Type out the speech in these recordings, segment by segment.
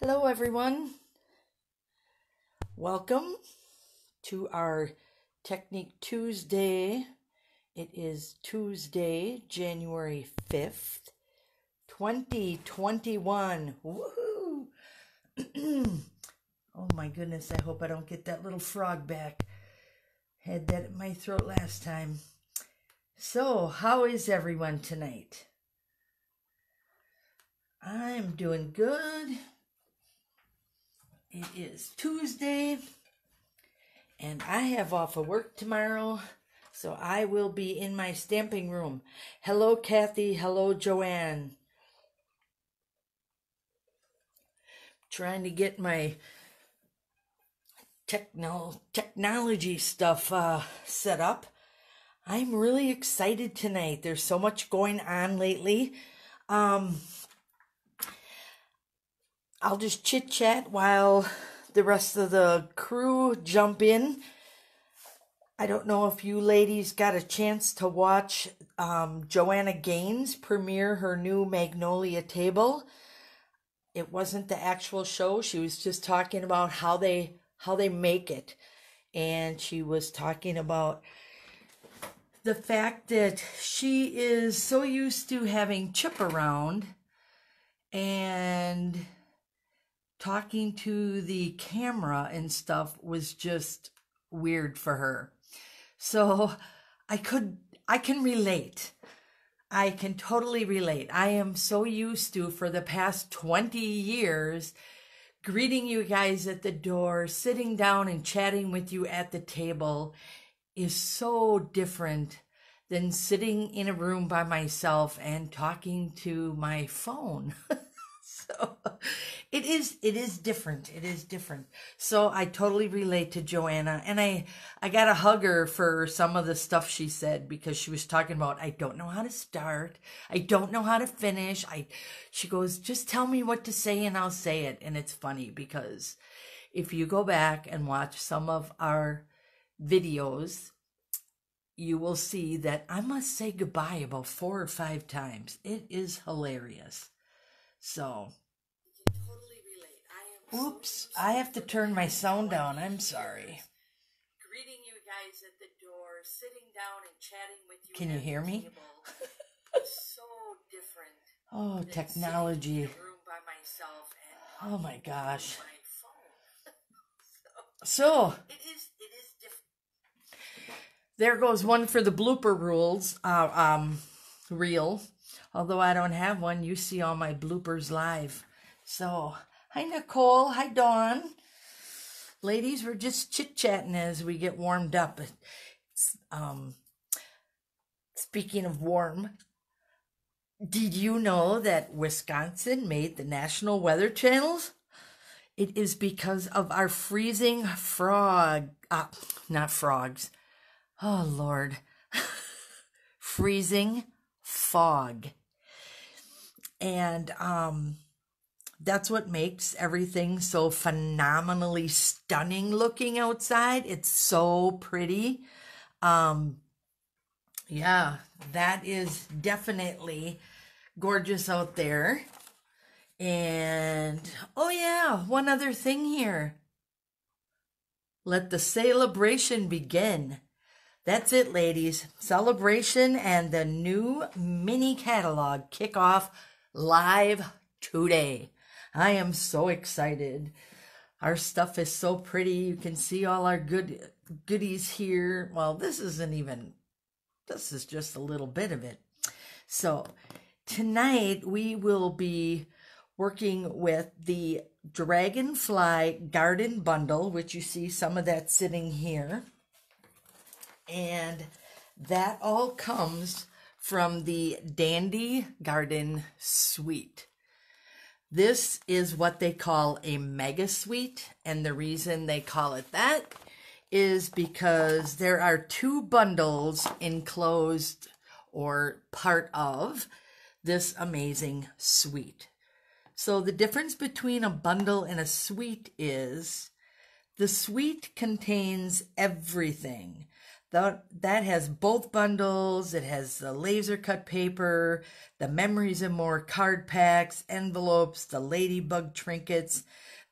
Hello, everyone. Welcome to our Technique Tuesday. It is Tuesday, January 5th, 2021. Woohoo! oh my goodness, I hope I don't get that little frog back. Had that in my throat last time. So, how is everyone tonight? I'm doing good. It is Tuesday, and I have off of work tomorrow, so I will be in my stamping room. Hello, Kathy. Hello, Joanne. Trying to get my techno technology stuff uh, set up. I'm really excited tonight. There's so much going on lately. Um, I'll just chit chat while the rest of the crew jump in. I don't know if you ladies got a chance to watch um, Joanna Gaines premiere her new Magnolia table. It wasn't the actual show. She was just talking about how they how they make it, and she was talking about the fact that she is so used to having Chip around and talking to the camera and stuff was just weird for her. So I could, I can relate. I can totally relate. I am so used to, for the past 20 years, greeting you guys at the door, sitting down and chatting with you at the table is so different than sitting in a room by myself and talking to my phone. so it is it is different it is different. So i totally relate to joanna and i i got a hugger for some of the stuff she said because she was talking about i don't know how to start. I don't know how to finish. I she goes just tell me what to say and i'll say it. And it's funny because if you go back and watch some of our videos you will see that i must say goodbye about four or five times. It is hilarious so Oops, I have to turn my sound down. I'm sorry. Greeting you guys at the door, sitting down and chatting with you. Can you hear me? so different. Oh, technology. oh my gosh. so, it is it is different. There goes one for the blooper rules. Uh, um, reel. Although I don't have one, you see all my bloopers live. So Hi, Nicole. Hi, Dawn. Ladies, we're just chit chatting as we get warmed up. Um, speaking of warm, did you know that Wisconsin made the national weather channels? It is because of our freezing frog, uh, not frogs. Oh, Lord. freezing fog. And, um, that's what makes everything so phenomenally stunning looking outside. It's so pretty. Um, yeah, that is definitely gorgeous out there. And oh, yeah, one other thing here. Let the celebration begin. That's it, ladies. Celebration and the new mini catalog kick off live today. I am so excited. Our stuff is so pretty. You can see all our good goodies here. Well, this isn't even, this is just a little bit of it. So tonight we will be working with the Dragonfly Garden Bundle, which you see some of that sitting here. And that all comes from the Dandy Garden Suite. This is what they call a mega suite, and the reason they call it that is because there are two bundles enclosed or part of this amazing suite. So the difference between a bundle and a suite is the suite contains everything that that has both bundles. It has the laser cut paper, the memories and more card packs, envelopes, the ladybug trinkets,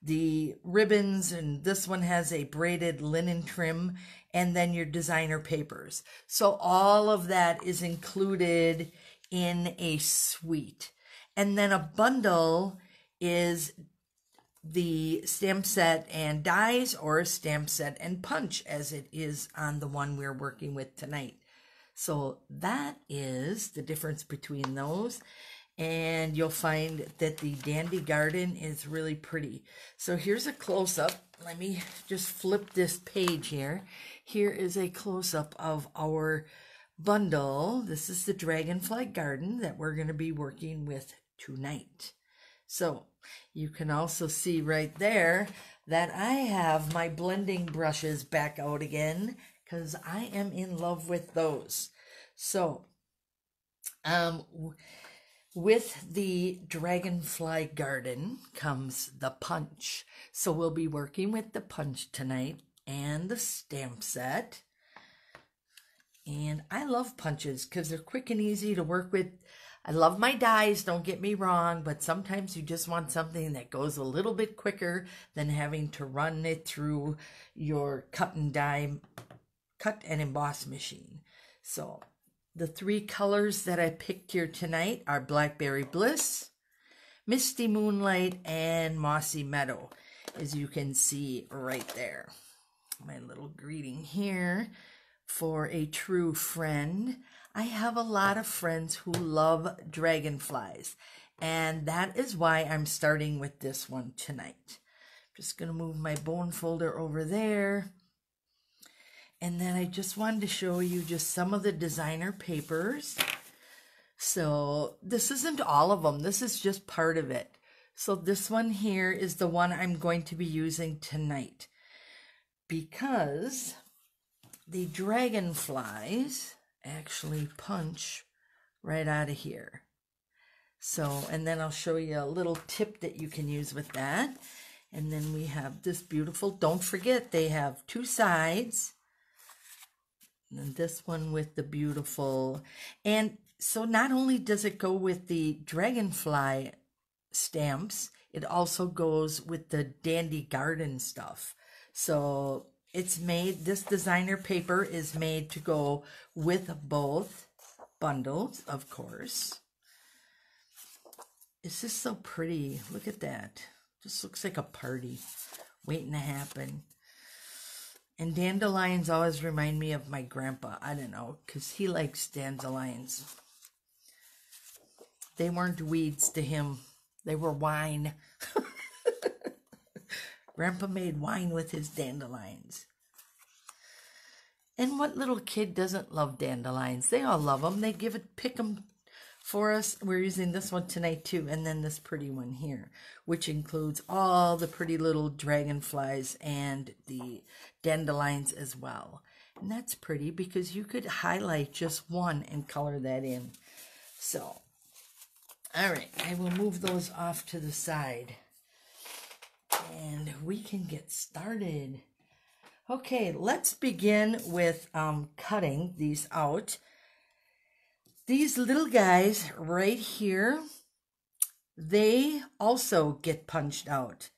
the ribbons, and this one has a braided linen trim, and then your designer papers. So all of that is included in a suite. And then a bundle is the stamp set and dies or a stamp set and punch as it is on the one we're working with tonight. So that is the difference between those. And you'll find that the Dandy Garden is really pretty. So here's a close-up. Let me just flip this page here. Here is a close-up of our bundle. This is the Dragonfly Garden that we're going to be working with tonight. So you can also see right there that I have my blending brushes back out again because I am in love with those. So, um, with the Dragonfly Garden comes the punch. So we'll be working with the punch tonight and the stamp set. And I love punches because they're quick and easy to work with I love my dies, don't get me wrong, but sometimes you just want something that goes a little bit quicker than having to run it through your cut and die, cut and emboss machine. So the three colors that I picked here tonight are Blackberry Bliss, Misty Moonlight, and Mossy Meadow, as you can see right there. My little greeting here for a true friend. I have a lot of friends who love dragonflies, and that is why I'm starting with this one tonight. Just going to move my bone folder over there. And then I just wanted to show you just some of the designer papers. So this isn't all of them. This is just part of it. So this one here is the one I'm going to be using tonight because the dragonflies actually punch right out of here. So, and then I'll show you a little tip that you can use with that. And then we have this beautiful, don't forget they have two sides. And this one with the beautiful, and so not only does it go with the dragonfly stamps, it also goes with the dandy garden stuff. So it's made, this designer paper is made to go with both bundles, of course. It's just so pretty. Look at that. Just looks like a party waiting to happen. And dandelions always remind me of my grandpa. I don't know, because he likes dandelions. They weren't weeds to him. They were wine. Grandpa made wine with his dandelions. And what little kid doesn't love dandelions? They all love them. They give it, pick them for us. We're using this one tonight too, and then this pretty one here, which includes all the pretty little dragonflies and the dandelions as well. And that's pretty because you could highlight just one and color that in. So, all right, I will move those off to the side and we can get started. Okay, let's begin with um, cutting these out. These little guys right here, they also get punched out.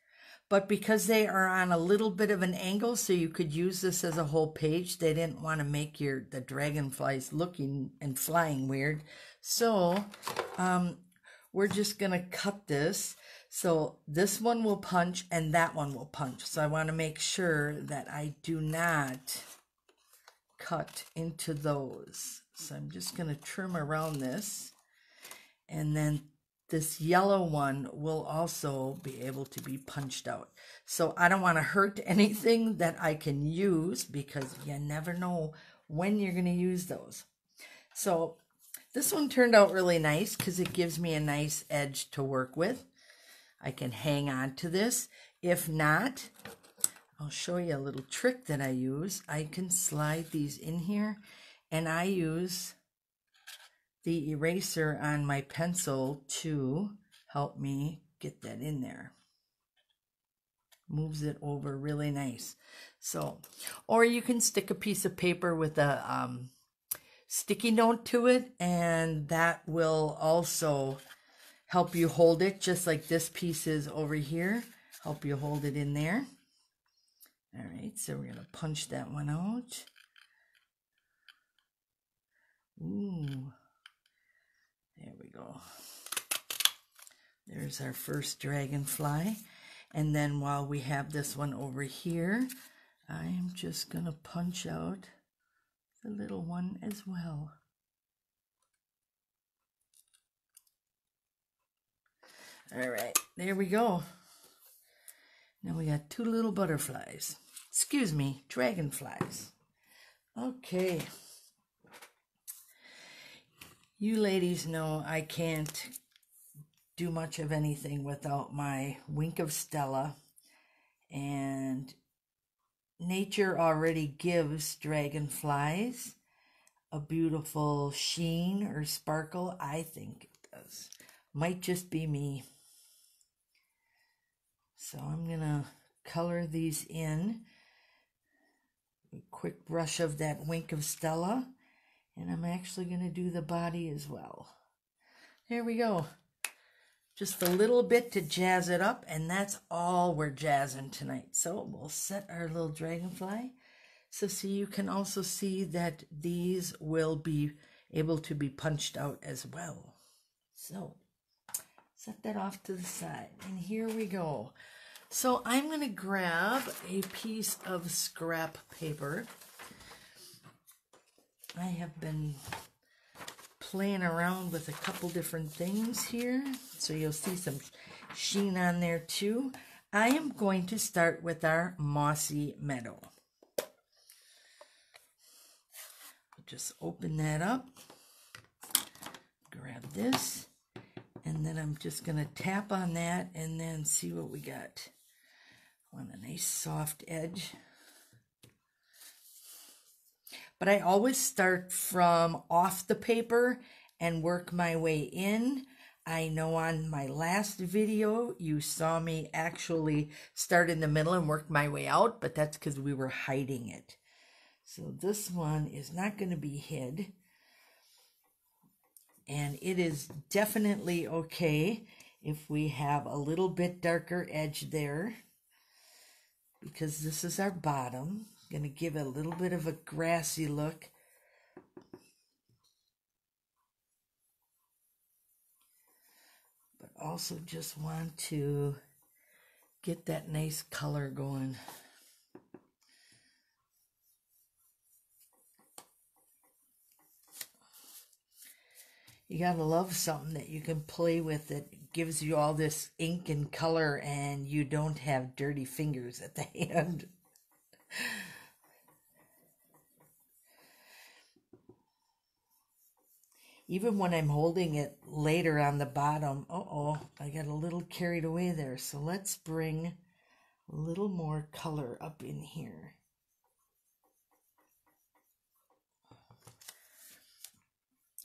But because they are on a little bit of an angle, so you could use this as a whole page, they didn't want to make your the dragonflies looking and flying weird. So um, we're just going to cut this. So this one will punch and that one will punch. So I want to make sure that I do not cut into those. So I'm just going to trim around this. And then this yellow one will also be able to be punched out. So I don't want to hurt anything that I can use because you never know when you're going to use those. So this one turned out really nice because it gives me a nice edge to work with. I can hang on to this. If not, I'll show you a little trick that I use. I can slide these in here and I use the eraser on my pencil to help me get that in there. moves it over really nice. So, or you can stick a piece of paper with a um, sticky note to it, and that will also help you hold it, just like this piece is over here. Help you hold it in there. All right, so we're going to punch that one out. Ooh, there we go. There's our first dragonfly. And then while we have this one over here, I'm just going to punch out the little one as well. All right, there we go. Now we got two little butterflies. Excuse me, dragonflies. Okay. You ladies know I can't do much of anything without my wink of Stella. And nature already gives dragonflies a beautiful sheen or sparkle. I think it does. Might just be me. So I'm going to color these in. A quick brush of that wink of Stella. And I'm actually going to do the body as well. There we go. Just a little bit to jazz it up, and that's all we're jazzing tonight. So we'll set our little dragonfly. So see, you can also see that these will be able to be punched out as well. So set that off to the side. And here we go. So I'm going to grab a piece of scrap paper I have been playing around with a couple different things here. So you'll see some sheen on there too. I am going to start with our mossy meadow. Just open that up. Grab this. And then I'm just going to tap on that and then see what we got. Want a nice soft edge. But I always start from off the paper and work my way in. I know on my last video, you saw me actually start in the middle and work my way out, but that's because we were hiding it. So this one is not going to be hid. And it is definitely okay if we have a little bit darker edge there because this is our bottom. I'm Going to give it a little bit of a grassy look. But also just want to get that nice color going. You gotta love something that you can play with that gives you all this ink and color and you don't have dirty fingers at the end. even when I'm holding it later on the bottom, uh-oh, I got a little carried away there. So let's bring a little more color up in here.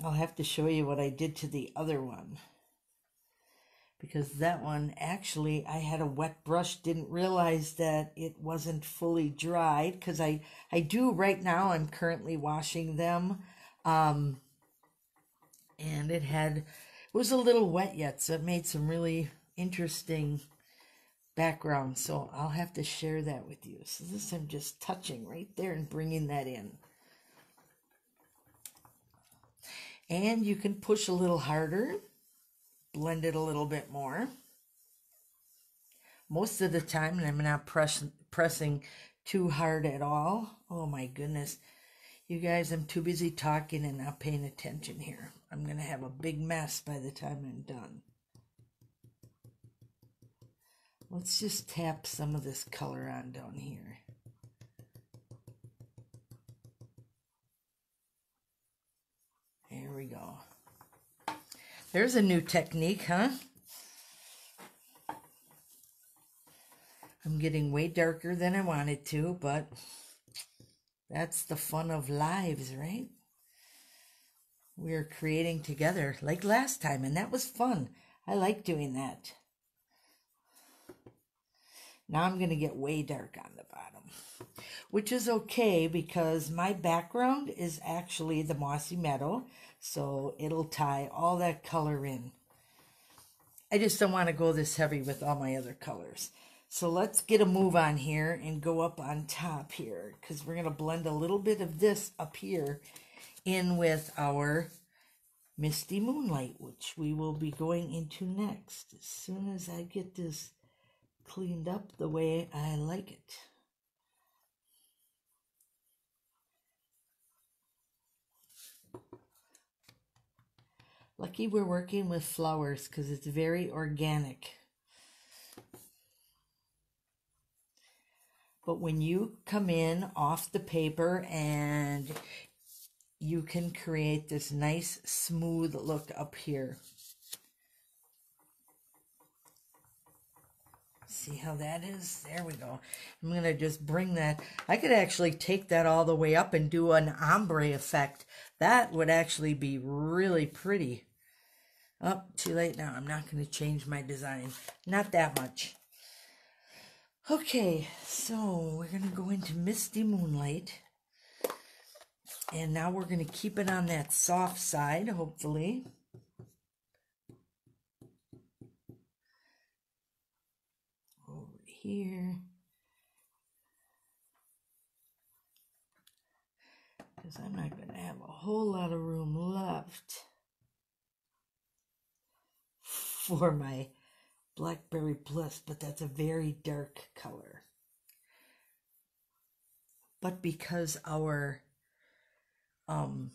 I'll have to show you what I did to the other one. Because that one, actually, I had a wet brush, didn't realize that it wasn't fully dried. Because I, I do right now, I'm currently washing them. Um, and it had it was a little wet yet, so it made some really interesting background. So I'll have to share that with you. So this I'm just touching right there and bringing that in. And you can push a little harder, blend it a little bit more. Most of the time, I'm not press, pressing too hard at all. Oh my goodness. You guys, I'm too busy talking and not paying attention here. I'm going to have a big mess by the time I'm done. Let's just tap some of this color on down here. There we go. There's a new technique, huh? I'm getting way darker than I wanted to, but that's the fun of lives, right? We're creating together like last time, and that was fun. I like doing that. Now I'm going to get way dark on the bottom, which is okay because my background is actually the mossy meadow, so it'll tie all that color in. I just don't want to go this heavy with all my other colors. So let's get a move on here and go up on top here because we're going to blend a little bit of this up here in with our Misty Moonlight, which we will be going into next as soon as I get this cleaned up the way I like it. Lucky we're working with flowers because it's very organic. But when you come in off the paper and you can create this nice smooth look up here. See how that is? There we go. I'm going to just bring that. I could actually take that all the way up and do an ombre effect. That would actually be really pretty. Oh, too late now. I'm not going to change my design. Not that much. Okay, so we're going to go into Misty Moonlight. And now we're going to keep it on that soft side, hopefully. Over here. Because I'm not going to have a whole lot of room left for my Blackberry Bliss, but that's a very dark color. But because our um,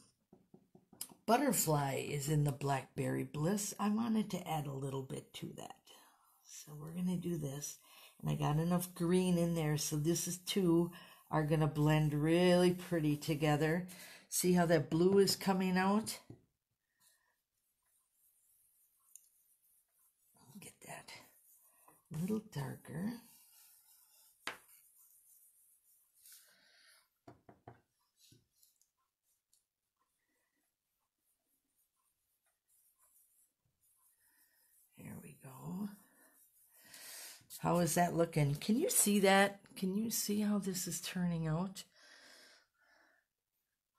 butterfly is in the Blackberry Bliss, I wanted to add a little bit to that. So we're going to do this. And I got enough green in there, so this is two are going to blend really pretty together. See how that blue is coming out? Get that a little darker. There we go. How is that looking? Can you see that? Can you see how this is turning out?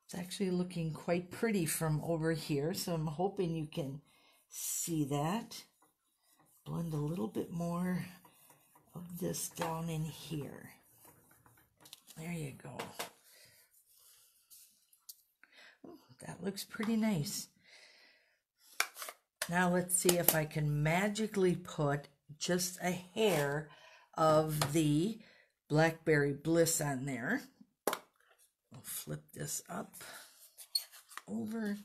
It's actually looking quite pretty from over here, so I'm hoping you can see that. Blend a little bit more of this down in here. There you go. Ooh, that looks pretty nice. Now let's see if I can magically put just a hair of the Blackberry Bliss on there. I'll flip this up over.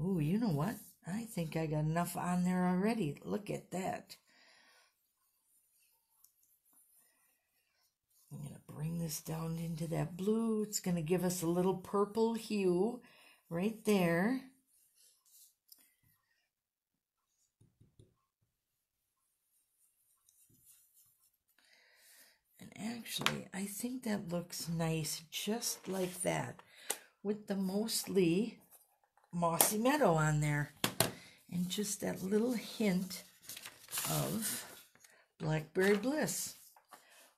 Oh, you know what? I think I got enough on there already. Look at that. I'm going to bring this down into that blue. It's going to give us a little purple hue right there. And actually, I think that looks nice just like that with the mostly mossy meadow on there and just that little hint of blackberry bliss.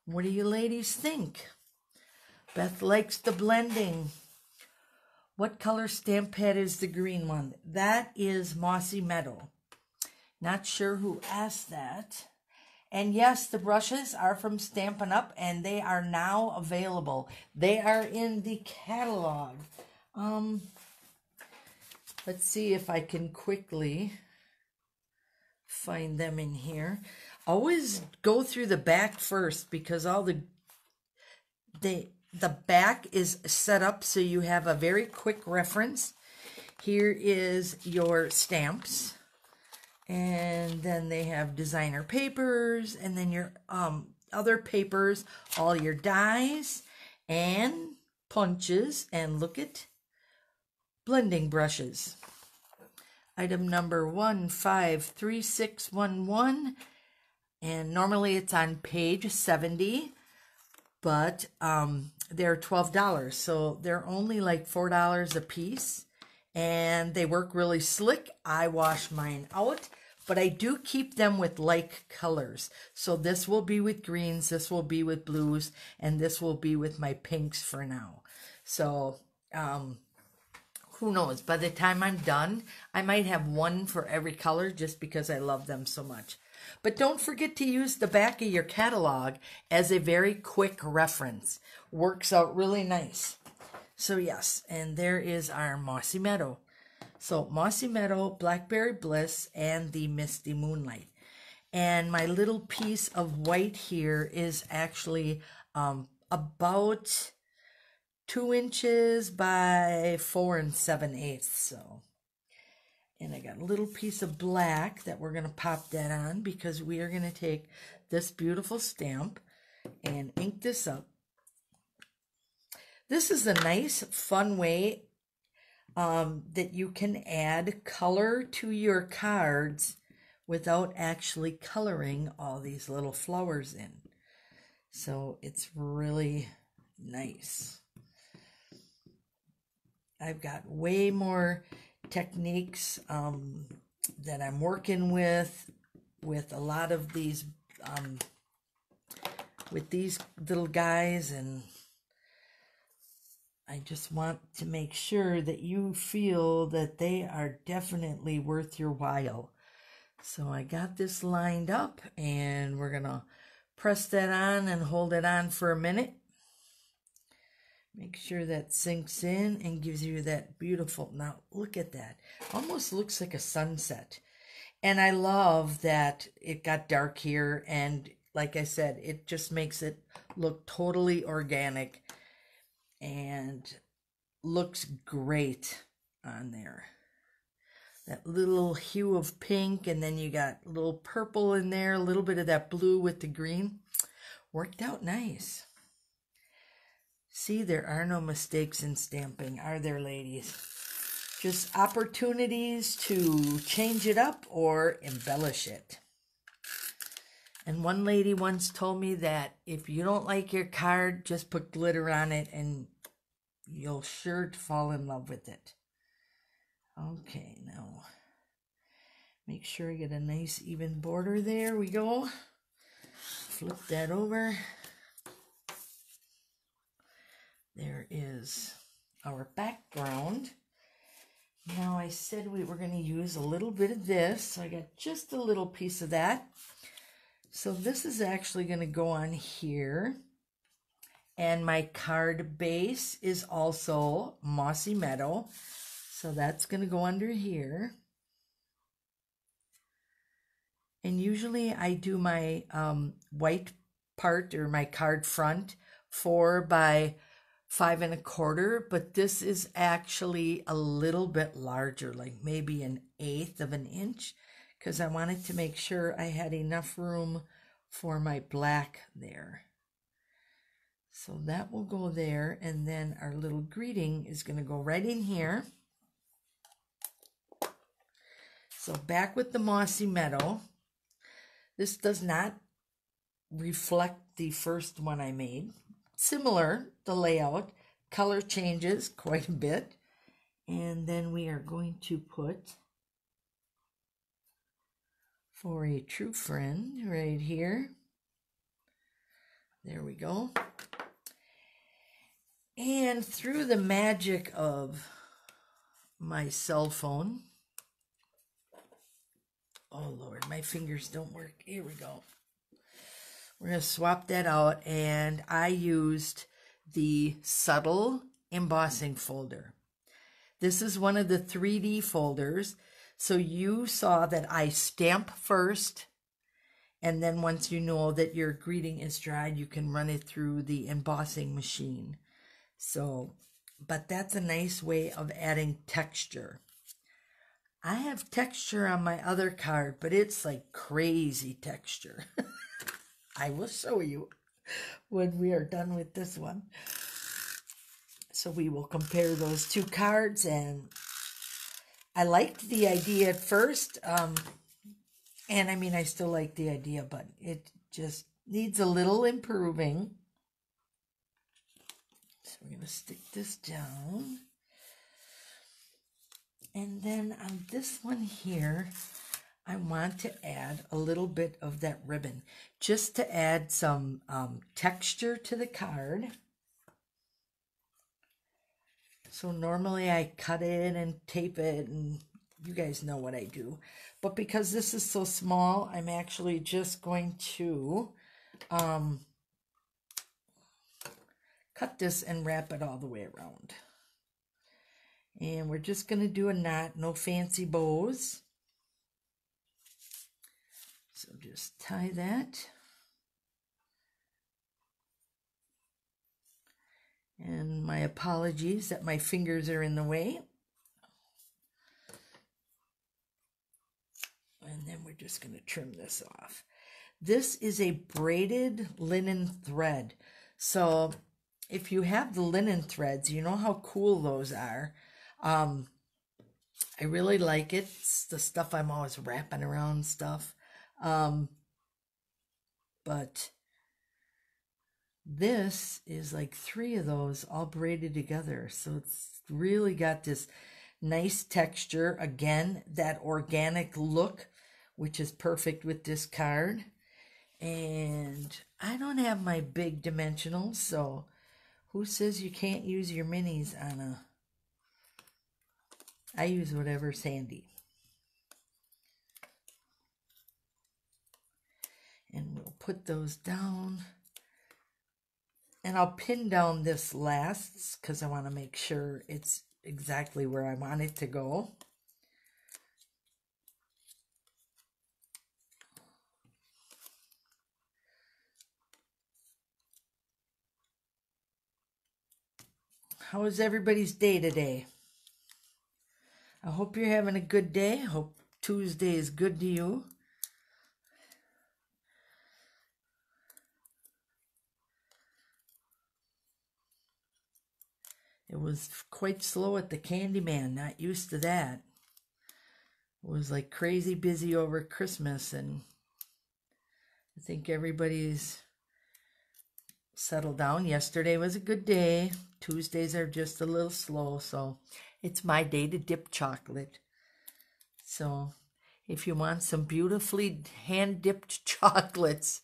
What do you ladies think? Beth likes the blending. What color stamp pad is the green one? That is Mossy Meadow. Not sure who asked that. And yes, the brushes are from Stampin' Up and they are now available. They are in the catalog. Um, let's see if I can quickly find them in here. Always go through the back first because all the the the back is set up so you have a very quick reference. Here is your stamps and then they have designer papers and then your um other papers all your dies and punches and look at blending brushes item number 153611 and normally it's on page 70 but um they're $12 so they're only like $4 a piece and they work really slick. I wash mine out, but I do keep them with like colors. So this will be with greens, this will be with blues, and this will be with my pinks for now. So, um, who knows? By the time I'm done, I might have one for every color just because I love them so much. But don't forget to use the back of your catalog as a very quick reference. Works out really nice. So yes, and there is our Mossy Meadow. So Mossy Meadow, Blackberry Bliss, and the Misty Moonlight. And my little piece of white here is actually um, about two inches by four and seven eighths. So, and I got a little piece of black that we're going to pop that on because we are going to take this beautiful stamp and ink this up. This is a nice, fun way um, that you can add color to your cards without actually coloring all these little flowers in. So it's really nice. I've got way more techniques um, that I'm working with, with a lot of these, um, with these little guys, and I just want to make sure that you feel that they are definitely worth your while. So I got this lined up, and we're going to press that on and hold it on for a minute. Make sure that sinks in and gives you that beautiful, now look at that. Almost looks like a sunset. And I love that it got dark here. And like I said, it just makes it look totally organic and looks great on there. That little hue of pink, and then you got a little purple in there, a little bit of that blue with the green. Worked out nice. See, there are no mistakes in stamping, are there, ladies? Just opportunities to change it up or embellish it. And one lady once told me that if you don't like your card, just put glitter on it and you'll sure fall in love with it. Okay, now make sure I get a nice even border there. We go. Flip that over. There is our background. Now I said we were going to use a little bit of this. So I got just a little piece of that. So this is actually going to go on here. And my card base is also Mossy Meadow. So that's going to go under here. And usually I do my um, white part or my card front four by five and a quarter, but this is actually a little bit larger, like maybe an eighth of an inch, because I wanted to make sure I had enough room for my black there. So that will go there, and then our little greeting is going to go right in here. So back with the Mossy Meadow. This does not reflect the first one I made similar, the layout. Color changes quite a bit. And then we are going to put for a true friend right here. There we go. And through the magic of my cell phone, oh Lord, my fingers don't work. Here we go. We're going to swap that out. And I used the subtle embossing folder. This is one of the 3D folders. So you saw that I stamp first. And then once you know that your greeting is dried, you can run it through the embossing machine. So, but that's a nice way of adding texture. I have texture on my other card, but it's like crazy texture. I will show you when we are done with this one. So we will compare those two cards and I liked the idea at first. Um, and I mean, I still like the idea, but it just needs a little improving. So we're going to stick this down. And then on this one here, I want to add a little bit of that ribbon just to add some um, texture to the card. So normally I cut it and tape it and you guys know what I do. But because this is so small, I'm actually just going to um, cut this and wrap it all the way around. And we're just going to do a knot, no fancy bows. So just tie that. And my apologies that my fingers are in the way. And then we're just going to trim this off. This is a braided linen thread. So if you have the linen threads, you know how cool those are. Um, I really like it. It's the stuff I'm always wrapping around stuff. Um, but this is like three of those all braided together. So it's really got this nice texture. Again, that organic look, which is perfect with this card. And I don't have my big dimensionals, so who says you can't use your minis on a... I use whatever's handy. And we'll put those down. And I'll pin down this last because I want to make sure it's exactly where I want it to go. How is everybody's day today? I hope you're having a good day. I hope Tuesday is good to you. It was quite slow at the Candyman, not used to that. It was like crazy busy over Christmas, and I think everybody's settled down. Yesterday was a good day. Tuesdays are just a little slow, so it's my day to dip chocolate. So if you want some beautifully hand dipped chocolates,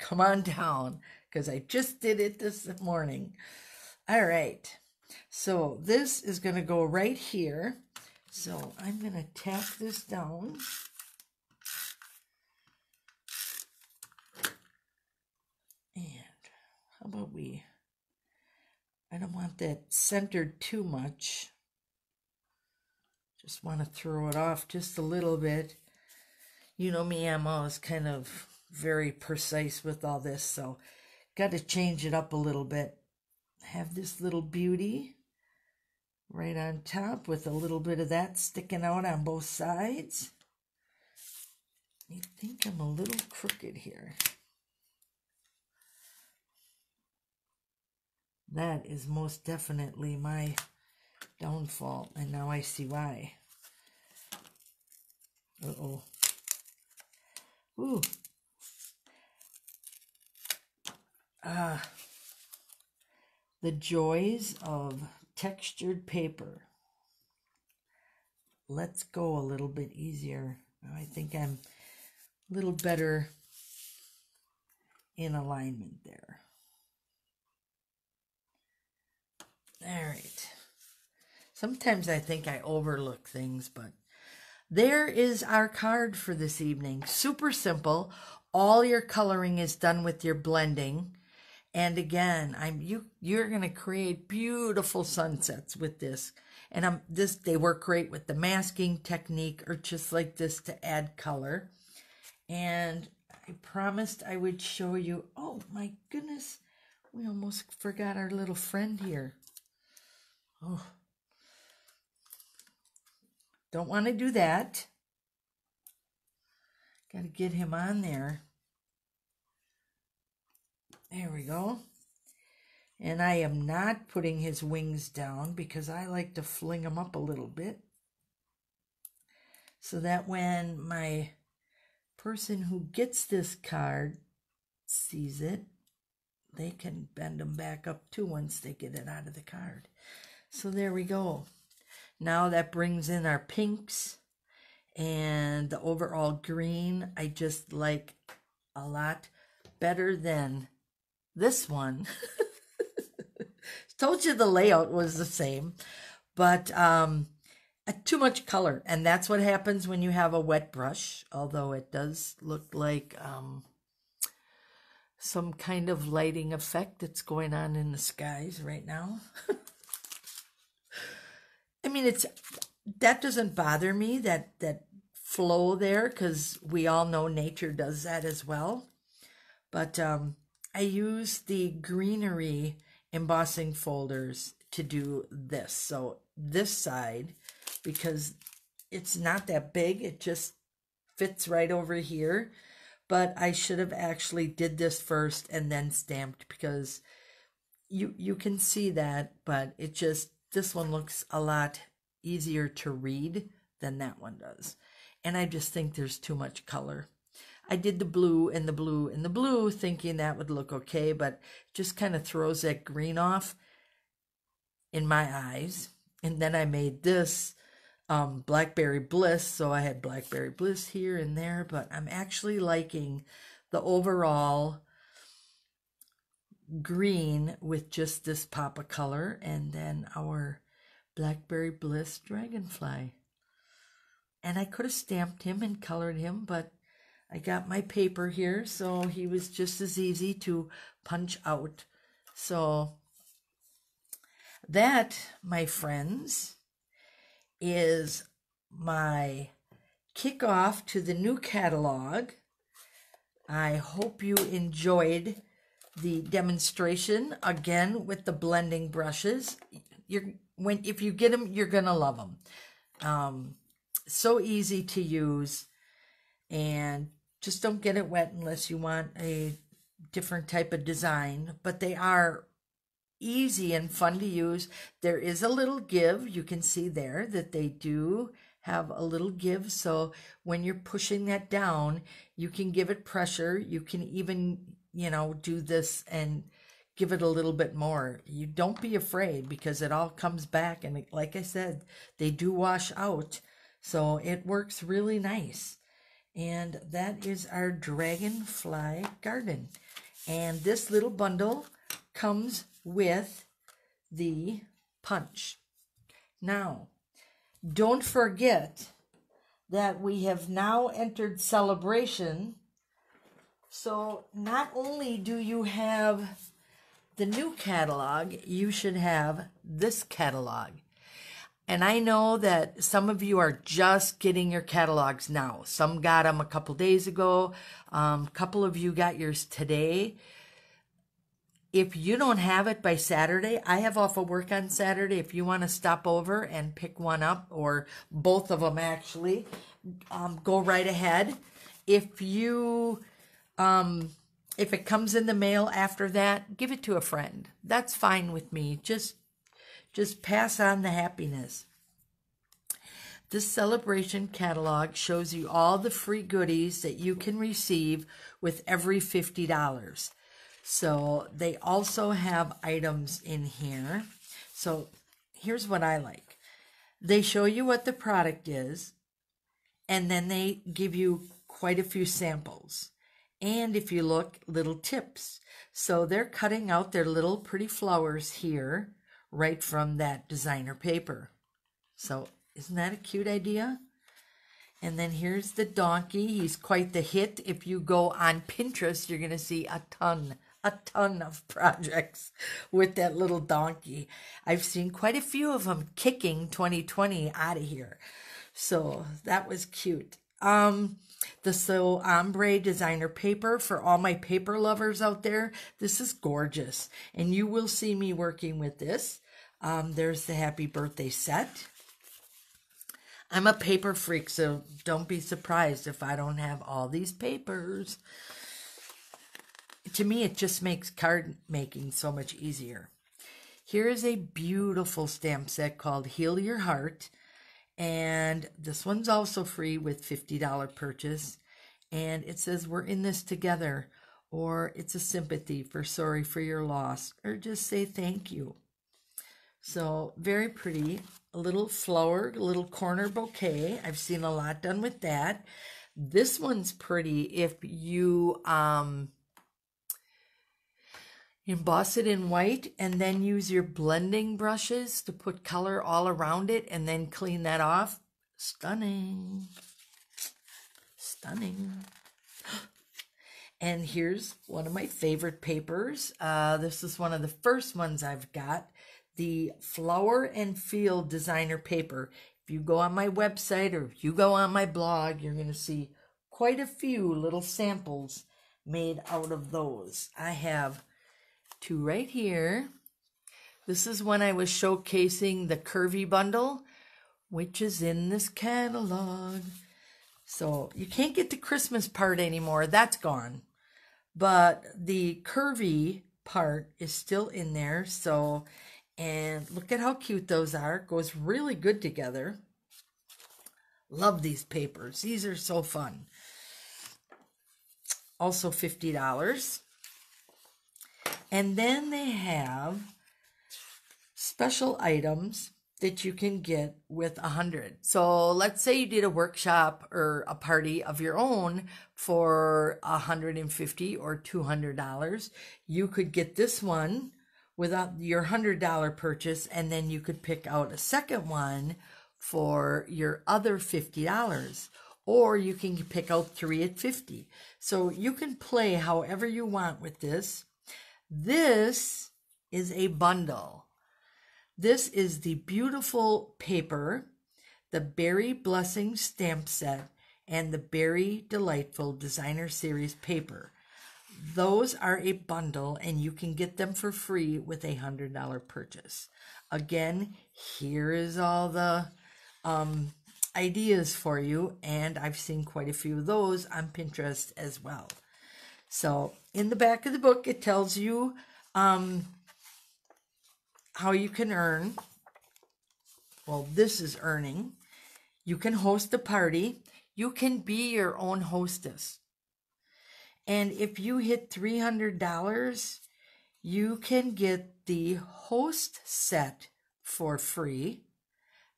come on down because I just did it this morning. All right. So this is going to go right here. So I'm going to tack this down. And how about we, I don't want that centered too much. Just want to throw it off just a little bit. You know me, I'm always kind of very precise with all this, so got to change it up a little bit have this little beauty right on top with a little bit of that sticking out on both sides. I think I'm a little crooked here. That is most definitely my downfall, and now I see why. Uh-oh. Ooh. Ah the joys of textured paper. Let's go a little bit easier. I think I'm a little better in alignment there. All right. Sometimes I think I overlook things, but there is our card for this evening. Super simple. All your coloring is done with your blending. And again, I'm you you're going to create beautiful sunsets with this. And I'm this they work great with the masking technique or just like this to add color. And I promised I would show you. Oh my goodness. We almost forgot our little friend here. Oh. Don't want to do that. Got to get him on there. There we go. And I am not putting his wings down because I like to fling them up a little bit. So that when my person who gets this card sees it, they can bend them back up too once they get it out of the card. So there we go. Now that brings in our pinks And the overall green, I just like a lot better than this one. Told you the layout was the same, but um, too much color. And that's what happens when you have a wet brush, although it does look like um, some kind of lighting effect that's going on in the skies right now. I mean, it's that doesn't bother me that that flow there because we all know nature does that as well. But um, I use the greenery embossing folders to do this. So this side, because it's not that big, it just fits right over here. But I should have actually did this first and then stamped because you you can see that, but it just this one looks a lot easier to read than that one does. And I just think there's too much color. I did the blue and the blue and the blue thinking that would look okay, but just kind of throws that green off in my eyes. And then I made this um, Blackberry Bliss. So I had Blackberry Bliss here and there, but I'm actually liking the overall green with just this pop of color and then our Blackberry Bliss Dragonfly. And I could have stamped him and colored him, but I got my paper here, so he was just as easy to punch out. So that, my friends, is my kickoff to the new catalog. I hope you enjoyed the demonstration again with the blending brushes. You're when if you get them, you're gonna love them. Um, so easy to use, and just don't get it wet unless you want a different type of design. But they are easy and fun to use. There is a little give. You can see there that they do have a little give. So when you're pushing that down, you can give it pressure. You can even, you know, do this and give it a little bit more. You don't be afraid because it all comes back. And like I said, they do wash out. So it works really nice. And that is our Dragonfly Garden. And this little bundle comes with the punch. Now, don't forget that we have now entered Sale-a-bration. So not only do you have the new catalog, you should have this catalog. And I know that some of you are just getting your catalogs now. Some got them a couple days ago. Um, a couple of you got yours today. If you don't have it by Saturday, I have off of work on Saturday. If you want to stop over and pick one up, or both of them actually, um, go right ahead. If you um, if it comes in the mail after that, give it to a friend. That's fine with me. Just just pass on the happiness. This Sale-a-bration catalog shows you all the free goodies that you can receive with every $50. So they also have items in here. So here's what I like. They show you what the product is, and then they give you quite a few samples and if you look, little tips. So they're cutting out their little pretty flowers here right from that designer paper. So isn't that a cute idea? And then here's the donkey. He's quite the hit. If you go on Pinterest, you're going to see a ton, a ton of projects with that little donkey. I've seen quite a few of them kicking 2020 out of here. So that was cute. Um, the So Ombre designer paper for all my paper lovers out there. This is gorgeous, and you will see me working with this. Um, there's the happy birthday set. I'm a paper freak, so don't be surprised if I don't have all these papers. To me, it just makes card making so much easier. Here is a beautiful stamp set called Heal Your Heart. And this one's also free with $50 purchase. And it says, We're in this together. Or it's a sympathy for sorry for your loss. Or just say thank you. So very pretty. A little flower, a little corner bouquet. I've seen a lot done with that. This one's pretty if you um emboss it in white and then use your blending brushes to put color all around it and then clean that off. Stunning. Stunning. And here's one of my favorite papers. Uh, this is one of the first ones I've got the Flower and Field Designer Paper. If you go on my website or if you go on my blog, you're going to see quite a few little samples made out of those. I have two right here. This is when I was showcasing the Curvy bundle, which is in this catalog. So you can't get the Christmas part anymore. That's gone but the curvy part is still in there. So, and look at how cute those are. Goes really good together. Love these papers. These are so fun. Also $50. And then they have special items that you can get with a hundred. So let's say you did a workshop or a party of your own for a hundred and fifty or two hundred dollars. You could get this one without your hundred dollar purchase, and then you could pick out a second one for your other fifty dollars. Or you can pick out three at 50. So you can play however you want with this. This is a bundle. This is the beautiful paper, the Berry Blessing stamp set, and the Berry Delightful Designer Series paper. Those are a bundle, and you can get them for free with a $100 purchase. Again, here is all the um, ideas for you, and I've seen quite a few of those on Pinterest as well. So, in the back of the book, it tells you um, how you can earn. Well, this is earning. You can host a party. You can be your own hostess. And if you hit $300, you can get the host set for free.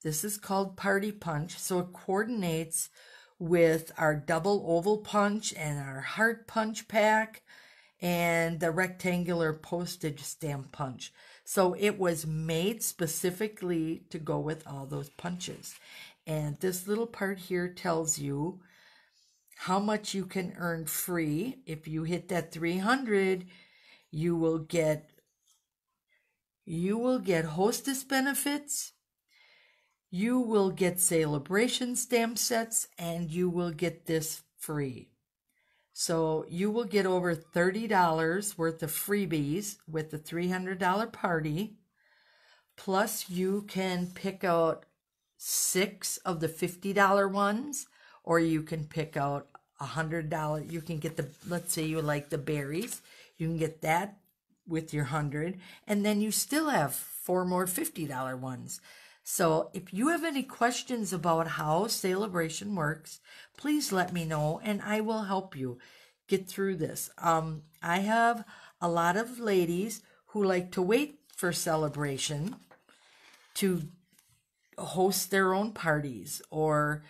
This is called Party Punch. So it coordinates with our double oval punch and our heart punch pack and the rectangular postage stamp punch. So it was made specifically to go with all those punches. And this little part here tells you how much you can earn free. If you hit that 300, you will get you will get hostess benefits, you will get Sale-a-bration stamp sets, and you will get this free. So you will get over $30 worth of freebies with the $300 party. Plus, you can pick out six of the $50 ones, or you can pick out a $100. You can get the, let's say you like the berries, you can get that with your 100 and then you still have four more $50 ones. So if you have any questions about how Sale-a-bration works, please let me know and I will help you get through this. Um, I have a lot of ladies who like to wait for Sale-a-bration to host their own parties or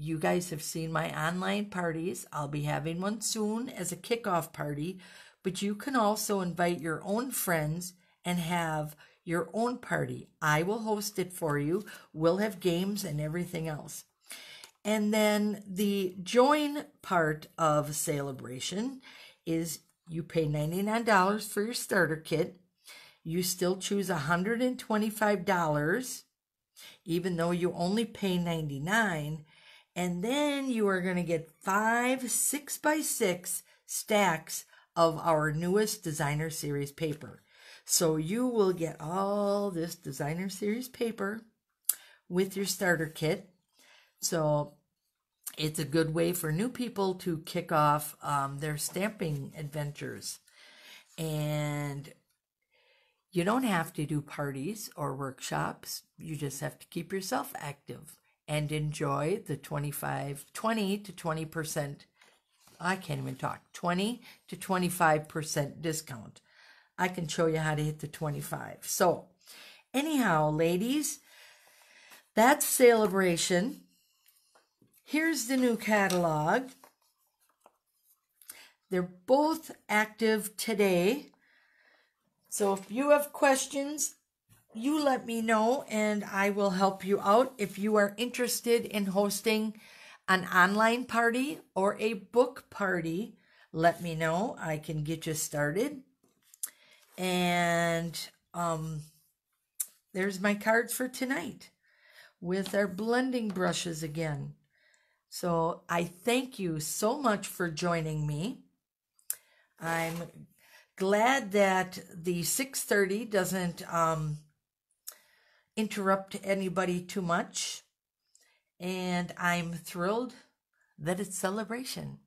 you guys have seen my online parties. I'll be having one soon as a kickoff party, but you can also invite your own friends and have your own party. I will host it for you. We'll have games and everything else. And then the join part of Sale-a-bration is you pay $99 for your starter kit. You still choose $125 even though you only pay 99 and then you are going to get five six by six stacks of our newest designer series paper so you will get all this designer series paper with your starter kit so it's a good way for new people to kick off um, their stamping adventures. And you don't have to do parties or workshops. You just have to keep yourself active and enjoy the 25, 20 to 20%. I can't even talk. 20 to 25% discount. I can show you how to hit the 25. So, Anyhow, ladies, that's Sale-a-bration. Here's the new catalog. They're both active today. So if you have questions, you let me know and I will help you out. If you are interested in hosting an online party or a book party, let me know. I can get you started. And um, there's my cards for tonight with our blending brushes again. So I thank you so much for joining me. I'm glad that the 6:30 doesn't um, interrupt anybody too much, and I'm thrilled that it's Sale-a-bration,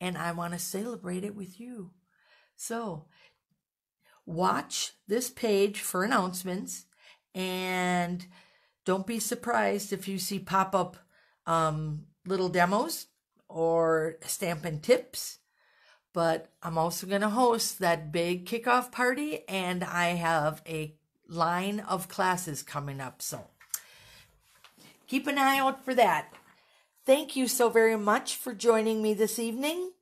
and I want to celebrate it with you. So watch this page for announcements, and don't be surprised if you see pop up um, little demos or stampin' tips. But I'm also going to host that big kickoff party and I have a line of classes coming up. So keep an eye out for that. Thank you so very much for joining me this evening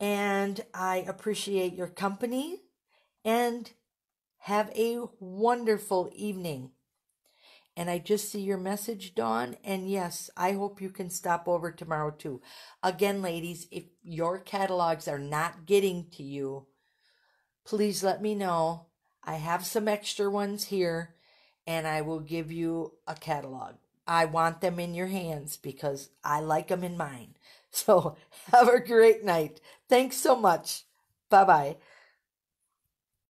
and I appreciate your company and have a wonderful evening. And I just see your message, Dawn. And yes, I hope you can stop over tomorrow too. Again, ladies, if your catalogs are not getting to you, please let me know. I have some extra ones here and I will give you a catalog. I want them in your hands because I like them in mine. So have a great night. Thanks so much. Bye bye.